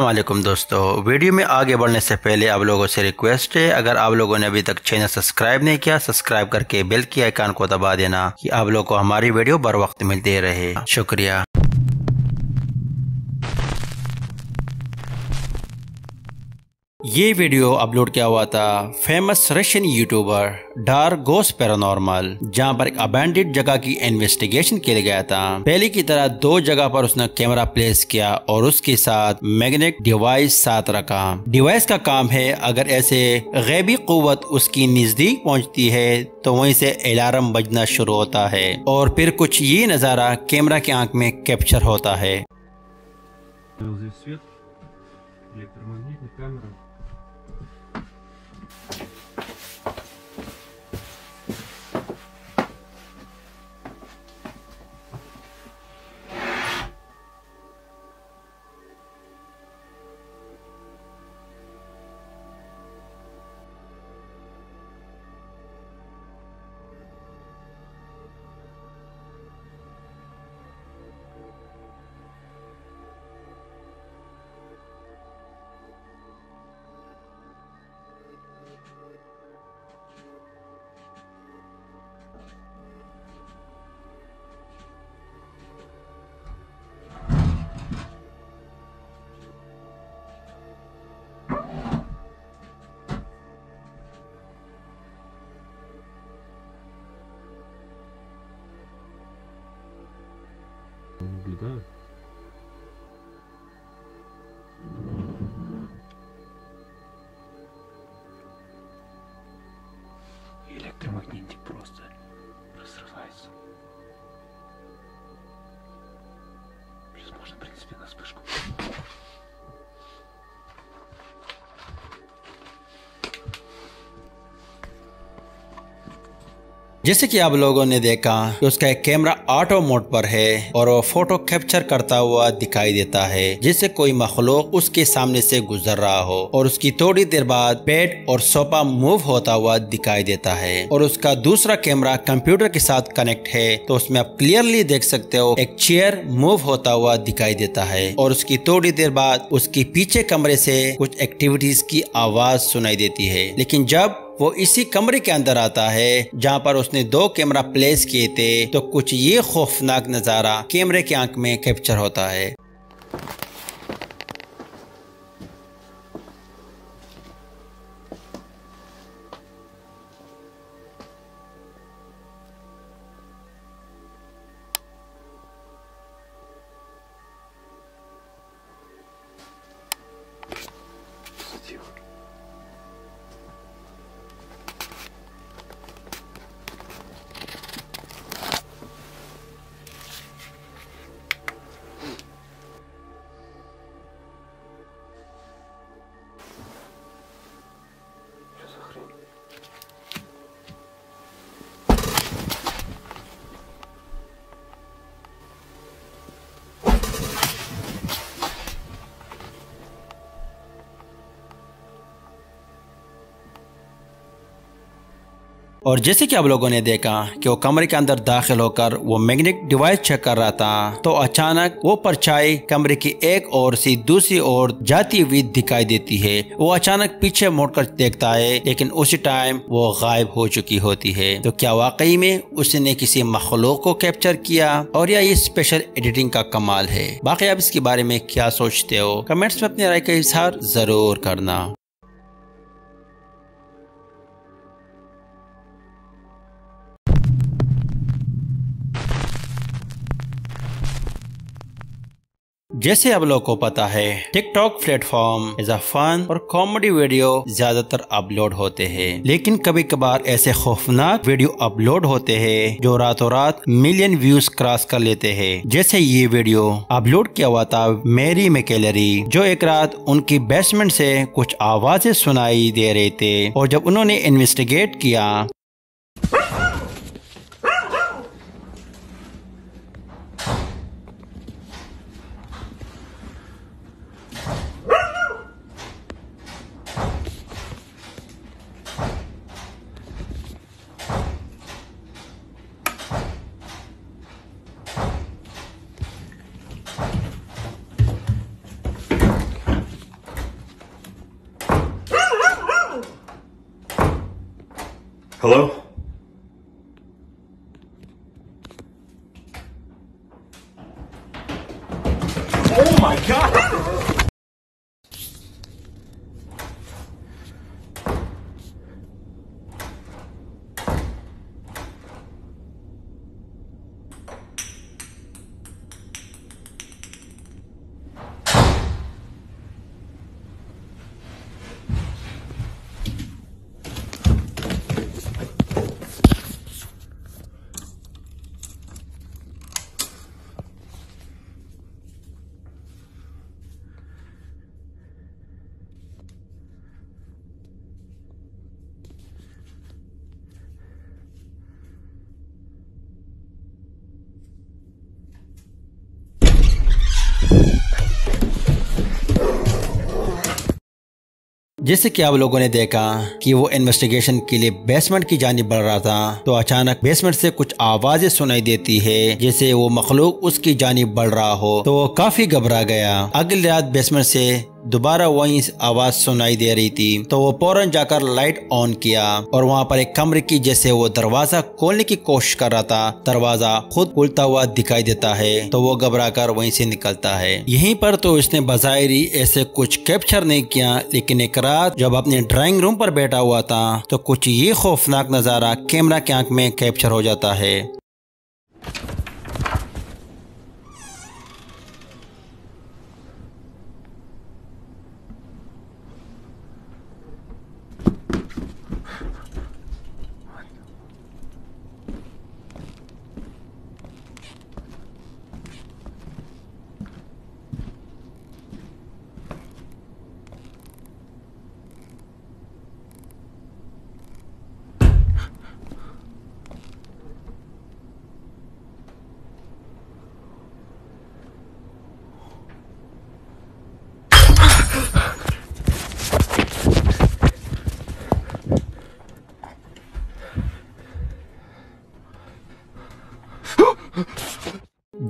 वालेकुम दोस्तों। वीडियो में आगे बढ़ने से पहले आप लोगों से रिक्वेस्ट है, अगर आप लोगों ने अभी तक चैनल सब्सक्राइब नहीं किया, सब्सक्राइब करके बेल की आइकान को दबा देना कि आप लोगों को हमारी वीडियो बर वक्त मिलती रहे। शुक्रिया। ये वीडियो अपलोड किया हुआ था फ़ेमस रशियन यूट्यूबर डार गोस पैरानॉर्मल जहाँ पर एक अबैंडेड जगह की इन्वेस्टिगेशन के लिए गया था। पहले की तरह दो जगह पर उसने कैमरा प्लेस किया और उसके साथ मैग्नेटिक डिवाइस साथ रखा। डिवाइस का काम है, अगर ऐसे गैबी कुत उसकी नज़दीक पहुँचती है तो वहीं से अलार्म बजना शुरू होता है और फिर कुछ ये नज़ारा कैमरा की आँख में कैप्चर होता है। 我们不给打。जैसे कि आप लोगों ने देखा कि उसका एक कैमरा ऑटो मोड पर है और वो फ़ोटो कैप्चर करता हुआ दिखाई देता है, जिससे कोई मखलूक उसके सामने से गुजर रहा हो और उसकी थोड़ी देर बाद बेड और सोफा मूव होता हुआ दिखाई देता है और उसका दूसरा कैमरा कंप्यूटर के साथ कनेक्ट है तो उसमें आप क्लियरली देख सकते हो एक चेयर मूव होता हुआ दिखाई देता है और उसकी थोड़ी देर बाद उसकी पीछे कमरे से कुछ एक्टिविटीज़ की आवाज़ सुनाई देती है। लेकिन जब वो इसी कमरे के अंदर आता है, जहाँ पर उसने दो कैमरा प्लेस किए थे। तो कुछ ये खौफनाक नज़ारा कैमरे की आँख में कैप्चर होता है। और जैसे कि आप लोगों ने देखा कि वो कमरे के अंदर दाखिल होकर वो मैग्नेटिक डिवाइस चेक कर रहा था तो अचानक वो परछाई कमरे की एक ओर से दूसरी ओर जाती हुई दिखाई देती है। वो अचानक पीछे मुड़कर देखता है, लेकिन उसी टाइम वो गायब हो चुकी होती है। तो क्या वाकई में उसने किसी मखलूक को कैप्चर किया? और या ये स्पेशल एडिटिंग का कमाल है? बाकी आप इसके बारे में क्या सोचते हो? कमेंट्स में अपनी राय का इजहार ज़रूर करना। जैसे आप लोग को पता है TikTok platform as a fun और कॉमेडी वीडियो ज़्यादातर अपलोड होते हैं। लेकिन कभी कभार ऐसे खौफनाक वीडियो अपलोड होते हैं जो रातों रात मिलियन व्यूज़ क्रॉस कर लेते हैं। जैसे ये वीडियो अपलोड किया हुआ था मेरी मैकेलरी जो एक रात उनकी बेसमेंट से कुछ आवाज़ें सुनाई दे रहे थे और जब उन्होंने इन्वेस्टिगेट किया Hello? Oh my god! जैसे कि आप लोगों ने देखा कि वो इन्वेस्टिगेशन के लिए बेसमेंट की जानी बढ़ रहा था तो अचानक बेसमेंट से कुछ आवाज़ें सुनाई देती है जैसे वो मखलूक उसकी जानी बढ़ रहा हो तो वो काफ़ी घबरा गया। अगली रात बेसमेंट से दोबारा वही आवाज़ सुनाई दे रही थी। तो वो फ़ौरन जाकर लाइट ऑन किया और वहाँ पर एक कमरे की जैसे वो दरवाज़ा खोलने की कोशिश कर रहा था। दरवाज़ा खुद खुलता हुआ दिखाई देता है। तो वो घबरा कर वहीं से निकलता है। यहीं पर तो इसने बजायरी ऐसे कुछ कैप्चर नहीं किया, लेकिन एक रात जब अपने ड्राइंग रूम पर बैठा हुआ था तो कुछ ये खौफनाक नज़ारा कैमरा की आँख में कैप्चर हो जाता है।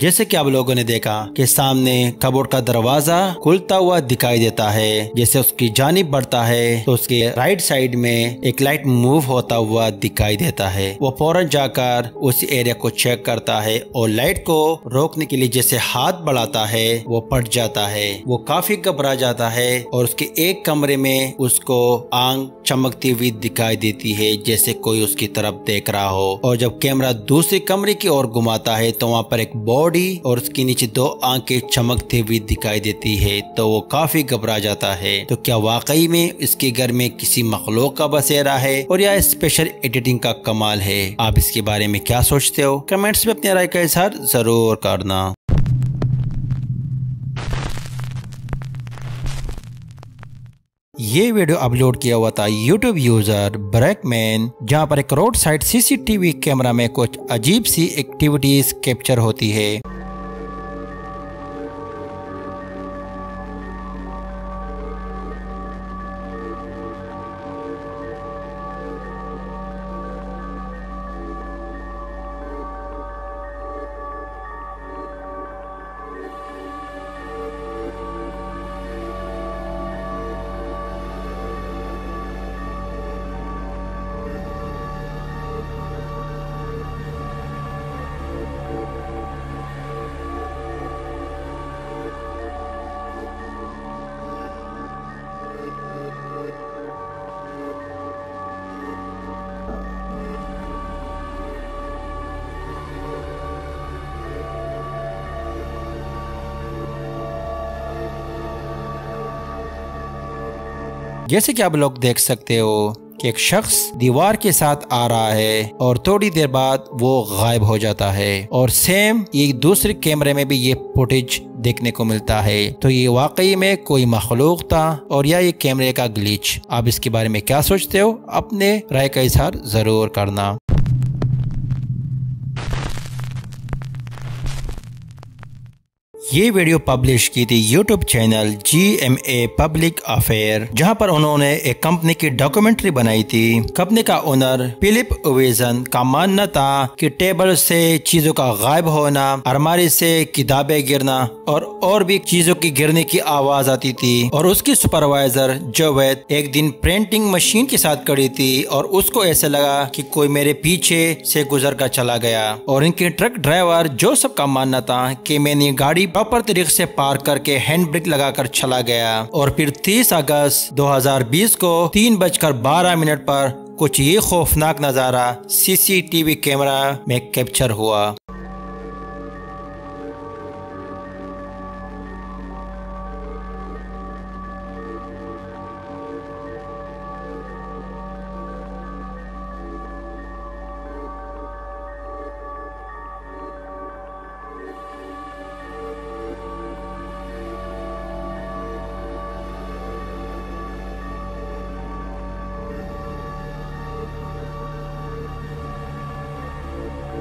जैसे कि आप लोगों ने देखा कि सामने कबोर्ड का दरवाज़ा खुलता हुआ दिखाई देता है। जैसे उसकी जानिब बढ़ता है तो उसके राइट साइड में एक लाइट मूव होता हुआ दिखाई देता है। वो फ़ौरन जाकर उस एरिया को चेक करता है और लाइट को रोकने के लिए जैसे हाथ बढ़ाता है, वो पट जाता है। वो काफ़ी घबरा जाता है और उसके एक कमरे में उसको आँख चमकती हुई दिखाई देती है, जैसे कोई उसकी तरफ़ देख रहा हो। और जब कैमरा दूसरे कमरे की ओर घुमाता है तो वहाँ पर एक बॉडी और उसके नीचे दो आँखें चमकते हुए दिखाई देती है तो वो काफ़ी घबरा जाता है। तो क्या वाकई में इसके घर में किसी मखलूक का बसेरा है और यह स्पेशल एडिटिंग का कमाल है? आप इसके बारे में क्या सोचते हो? कमेंट्स में अपनी राय का इजहार ज़रूर करना। ये वीडियो अपलोड किया हुआ था यूट्यूब यूज़र ब्रैकमैन, जहाँ पर एक रोड साइड सीसीटीवी कैमरा में कुछ अजीब सी एक्टिविटीज़ कैप्चर होती है। जैसे कि आप लोग देख सकते हो कि एक शख्स दीवार के साथ आ रहा है और थोड़ी देर बाद वो गायब हो जाता है। और सेम ये दूसरे कैमरे में भी ये फुटेज देखने को मिलता है। तो ये वाकई में कोई मखलूक था और या ये कैमरे का ग्लिच आप इसके बारे में क्या सोचते हो, अपने राय का इजहार ज़रूर करना। ये वीडियो पब्लिश की थी YouTube channel G M A public affair जहाँ पर उन्होंने एक कंपनी की डॉक्यूमेंट्री बनाई थी। कंपनी का ओनर फिलिप ओवेजन का मानना था कि टेबल से चीज़ों का गायब होना, अलमारी से किताबें गिरना और और भी चीज़ों की गिरने की आवाज़ आती थी। और उसकी सुपरवाइजर जोवेद एक दिन प्रिंटिंग मशीन के साथ खड़ी थी और उसको ऐसे लगा कि कोई मेरे पीछे से गुजर कर चला गया। और इनके ट्रक ड्राइवर जो सब का मानना था कि मैंने गाड़ी प्रॉपर तरीके से पार करके हैंड ब्रेक लगाकर चला गया और फिर 30 अगस्त 2020 को तीन बजकर बारह मिनट पर कुछ ये खौफनाक नज़ारा सीसीटीवी कैमरा में कैप्चर हुआ।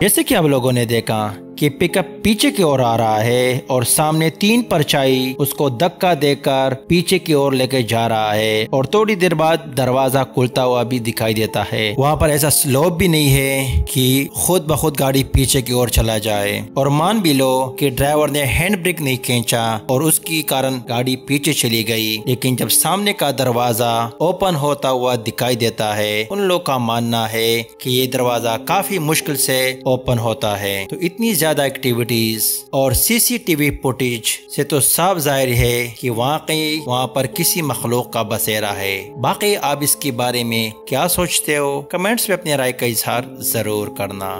जैसे कि आप लोगों ने देखा कि पिकअप पीछे की ओर आ रहा है और सामने तीन परछाई उसको धक्का देकर पीछे की ओर लेके जा रहा है और थोड़ी देर बाद दरवाज़ा खुलता हुआ भी दिखाई देता है। वहाँ पर ऐसा स्लोप भी नहीं है कि खुद ब खुद गाड़ी पीछे की ओर चला जाए। और मान भी लो कि ड्राइवर ने हैंड ब्रेक नहीं खींचा और उसकी कारण गाड़ी पीछे चली गई, लेकिन जब सामने का दरवाज़ा ओपन होता हुआ दिखाई देता है, उन लोग का मानना है कि ये दरवाज़ा काफ़ी मुश्किल से ओपन होता है। तो इतनी ज़्यादा ज़्यादा एक्टिविटीज़ और सीसीटीवी फुटेज से तो साफ़ ज़ाहिर है कि वाकई वहाँ पर किसी मखलूक का बसेरा है। बाकी आप इसके बारे में क्या सोचते हो? कमेंट्स में अपनी राय का इजहार ज़रूर करना।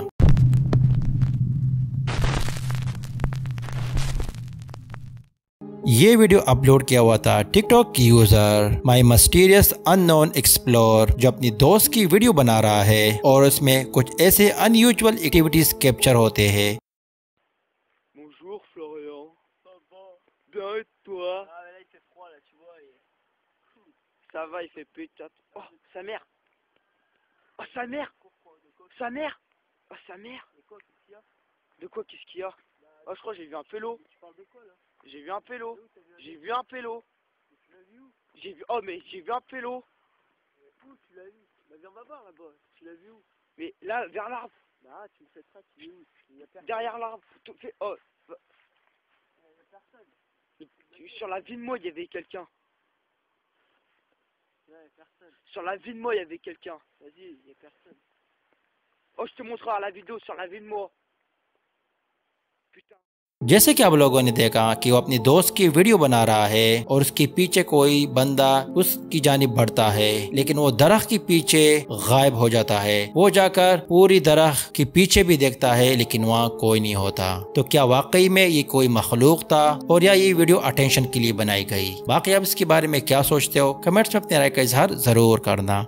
ये वीडियो अपलोड किया हुआ था टिकटॉक की user my mysterious unknown explore जो अपनी दोस्त की वीडियो बना रहा है और उसमें कुछ ऐसे अनयूजुअल एक्टिविटीज़ कैप्चर होते हैं। Ça va il fait putain. Oh sa mère Oh sa mère Sa mère Oh sa mère De quoi qu'est-ce qu'il y a? De quoi qu'est-ce qu'il y a? Oh je crois j'ai vu un pélo. Tu parles de quoi là? J'ai vu un pélo. J'ai vu un pélo. Tu l'as vu où? J'ai vu oh mais j'ai vu un pélo. Où tu l'as vu? Bah viens va voir là-bas. Tu l'as vu où? Mais là vers l'arbre. Bah tu me fais ça, tu es où? Derrière l'arbre. Oh. Il y a personne. Sur la vie de moi, il y avait quelqu'un. Sur la vie de moi, il y avait quelqu'un. Vas-y, il y a personne. Oh, je te montrerai la vidéo sur la vie de moi. Putain. जैसे कि आप लोगों ने देखा कि वो अपनी दोस्त की वीडियो बना रहा है और उसके पीछे कोई बंदा उसकी जानिब बढ़ता है, लेकिन वो दरख्त के पीछे गायब हो जाता है। वो जाकर पूरी दरख्त के पीछे भी देखता है, लेकिन वहाँ कोई नहीं होता। तो क्या वाकई में ये कोई मखलूक था और या ये वीडियो अटेंशन के लिए बनाई गई? बाकी आप इसके बारे में क्या सोचते हो? कमेंट्स में अपने राय का इजहार ज़रूर करना।